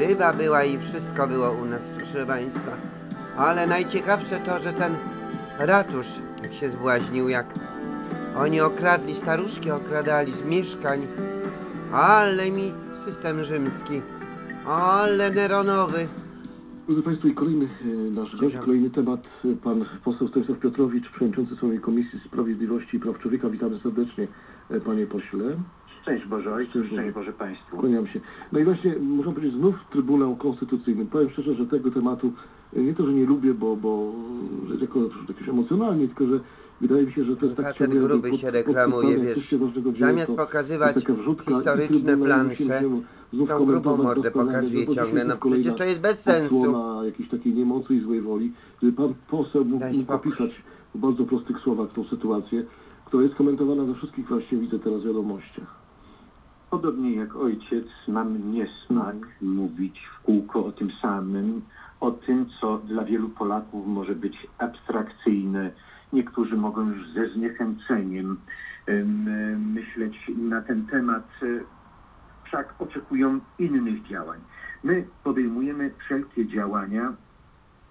ryba była i wszystko było u nas, proszę Państwa. Ale najciekawsze to, że ten ratusz jak się zbłaźnił, jak oni okradli, staruszki okradali z mieszkań. Ale mi system rzymski, ale Neronowy. Drodzy Państwo, i kolejny e, nasz gość, kolejny temat. Pan poseł Stanisław Piotrowicz, przewodniczący Sejmowej Komisji Sprawiedliwości i Praw Człowieka. Witamy serdecznie, e, Panie Pośle. Szczęść Boże Ojcu, Szczęść Boże. szczęść Boże Państwu. Kłaniam się. No i właśnie, można powiedzieć, znów Trybunał Konstytucyjny. Powiem szczerze, że tego tematu nie to, że nie lubię, bo, bo że jako jakoś emocjonalnie, tylko że wydaje mi się, że to jest tak Facet ciągle gruby pod- się reklamuje, wiesz. Zamiast pokazywać historyczne plansze, tą grubą komentować mordę pokazuje ciągle. No przecież to jest bez sensu. jakiejś takiej niemocy i złej woli. Gdyby pan poseł mógł, Daj mógł spokój. opisać w bardzo prostych słowach tą sytuację, która jest komentowana we wszystkich właśnie widzę teraz wiadomościach. Podobnie jak ojciec, mam niesmak mówić w kółko o tym samym, o tym, co dla wielu Polaków może być abstrakcyjne. Niektórzy mogą już ze zniechęceniem em, em, myśleć na ten temat, e, wszak oczekują innych działań. My podejmujemy wszelkie działania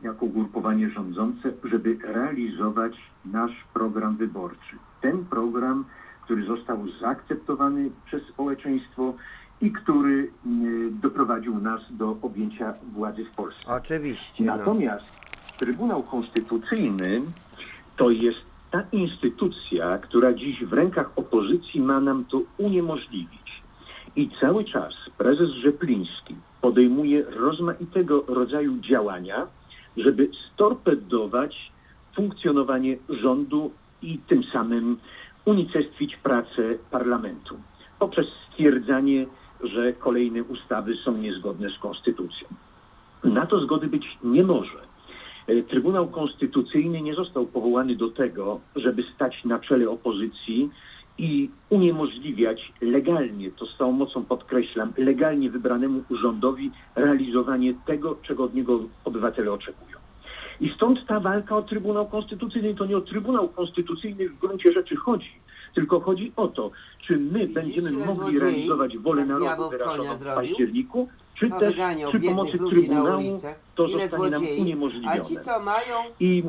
jako ugrupowanie rządzące, żeby realizować nasz program wyborczy. Ten program, który został zaakceptowany przez społeczeństwo i który mm, doprowadził nas do objęcia władzy w Polsce. Oczywiście. No. Natomiast Trybunał Konstytucyjny to jest ta instytucja, która dziś w rękach opozycji ma nam to uniemożliwić. I cały czas prezes Rzepliński podejmuje rozmaitego rodzaju działania, żeby storpedować funkcjonowanie rządu i tym samym unicestwić pracę parlamentu poprzez stwierdzanie, że kolejne ustawy są niezgodne z konstytucją. Na to zgody być nie może. E, Trybunał Konstytucyjny nie został powołany do tego, żeby stać na czele opozycji i uniemożliwiać legalnie, to z całą mocą podkreślam, legalnie wybranemu rządowi realizowanie tego, czego od niego obywatele oczekują. I stąd ta walka o Trybunał Konstytucyjny. To nie o Trybunał Konstytucyjny w gruncie rzeczy chodzi, tylko chodzi o to, czy my będziemy mogli realizować wolę narodu wyrażoną w październiku, czy też przy pomocy Trybunału to zostanie nam uniemożliwione. I